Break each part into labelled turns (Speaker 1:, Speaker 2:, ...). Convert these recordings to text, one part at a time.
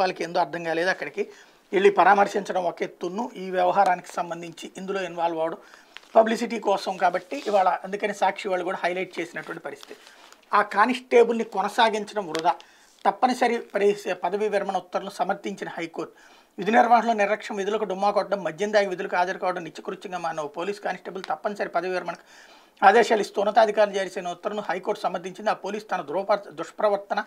Speaker 1: వాళ్ళకి ఏందో అర్థం కాలేదు అక్కడికి. వెళ్ళి పరామర్శించడం ఒక ఎత్తును. ఈ వ్యవహారానికి సంబంధించి ఇందులో ఇన్వాల్వ్ అవడం పబ్లిసిటీ కోసం కాబట్టి ఇవాళ అందుకని సాక్షి వాళ్ళు కూడా హైలైట్ చేసినటువంటి పరిస్థితి. ఆ కానిస్టేబుల్ని కొనసాగించడం వృధా. తప్పనిసరి పరి పదవీ విరమణ ఉత్తర్వులు సమర్థించిన హైకోర్టు. విధి నిర్వహణలో నిర్లక్ష్యం విధులకు డుమ్మా కొట్టడం మద్యం దాగి విధులకు హాజరు కావడం నిత్యకృత్యంగా మానవ పోలీస్ కానిస్టేబుల్ తప్పనిసరి పదవి విరమణకు ఆదేశాలు ఇస్తూ ఉన్నతాధికారులు జారీ చేసిన ఉత్తర్వును హైకోర్టు సమర్థించింది. ఆ పోలీస్ తన దురప దుష్ప్రవర్తన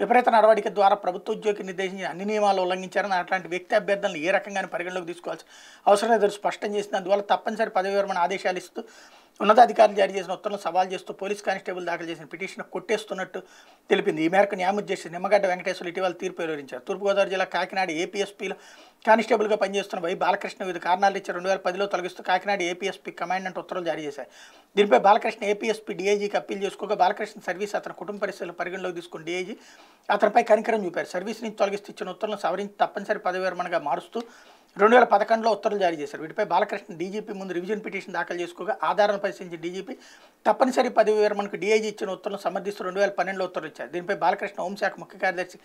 Speaker 1: విపరీత నడవడిక ద్వారా ప్రభుత్వ ఉద్యోగి నిర్దేశించిన అన్ని నియమాలు ఉల్లంఘించారని అట్లాంటి వ్యక్తి అభ్యర్థులను ఏ రకంగానే పరిగణలోకి తీసుకోవాల్సిన అవసరం లేదని స్పష్టం చేసిన అందువల్ల తప్పనిసరి పదవి విరమణ ఆదేశాలు ఇస్తూ ఉన్నతాధికారులు జారీ చేసిన ఉత్తర్వులు సవాల్ చేస్తూ పోలీస్ కానిస్టేబుల్ దాఖలు చేసిన పిటిషన్ కొట్టేస్తున్నట్టు తెలిపింది. ఈ మేరకు న్యాయమూర్తి జస్టిస్ నిమ్మగడ్డ వెంకటేశ్వర ఇటీవల తీర్పు వెలువరించారు. తూర్పుగోదావరి జిల్లా కాకినాడ ఏపీఎస్పీలో కానిస్టేబుల్గా పనిచేస్తున్న వై బాలకృష్ణ వివిధ కారణాలు ఇచ్చి రెండు వేల పదిలో తొలగిస్తూ కాకినాడ ఏపీఎస్పీ కమాండెంట్ ఉత్తర్వులు జారీ చేశారు దీనిపై బాలకృష్ణ ఏపీఎస్పీ డీఐజీకి అప్పీల్ చేసుకోగా బాలకృష్ణ సర్వీస్ అతని కుటుంబ పరిస్థితులు పరిగణలోకి తీసుకుని డీఐజీ అతనిపై కనికరం చూపారు. సర్వీస్ నుంచి తొలగిస్తూ ఇచ్చిన ఉత్తర్వులను సవరించి తప్పనిసరి పదవి విరమణగా మారుస్తూ రెండు వేల పదకొండులో ఉత్తర్వులు జారీ చేశారు. వీటిపై బాలకృష్ణ డీజీపీ ముందు రివిజన్ పిటిషన్ దాఖలు చేసుకోగా ఆధారాలను పరిశీలించిన డీజీపీ తప్పనిసరి పదవి విరమణకు డీఐజీ ఇచ్చిన ఉత్తర్వులను సమర్థిస్తూ రెండు వేల పన్నెండులో ఉత్తర్వులు ఇచ్చారు. దీనిపై బాలకృష్ణ హోంశాఖ ముఖ్య కార్యదర్శి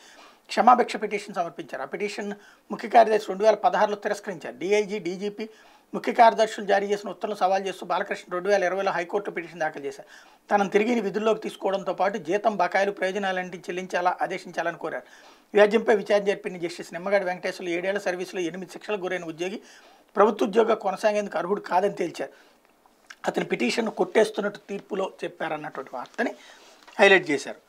Speaker 1: క్షమాభిక్ష పిటిషన్ సమర్పించారు. ఆ పిటిషన్ ముఖ్య కార్యదర్శి రెండు వేల పదహారులో తిరస్కరించారు. డీఐజీ డీజీపీ ముఖ్య కార్యదర్శులు జారీ చేసిన ఉత్తర్వులు సవాల్ చేస్తూ బాలకృష్ణ రెండు వేల ఇరవైలో హైకోర్టు పిటిషన్ దాఖలు చేశారు. తనను తిరిగి విధుల్లోకి తీసుకోవడంతో పాటు జీతం బకాయిలు ప్రయోజనాలంటి చెల్లించాలా ఆదేశించాలని కోరారు. వ్యాజ్యంపై విచారణ జరిపిన జస్టిస్ నిమ్మగడ్డ వెంకటేశ్వర్లు ఏడేళ్ళ సర్వీసులో ఎనిమిది శిక్షలకు గురైన ఉద్యోగి ప్రభుత్వ ఉద్యోగ కొనసాగేందుకు అర్హుడు కాదని తేల్చారు. అతని పిటిషన్ కొట్టేస్తున్నట్టు తీర్పులో చెప్పారన్నటువంటి వార్తని హైలైట్ చేశారు.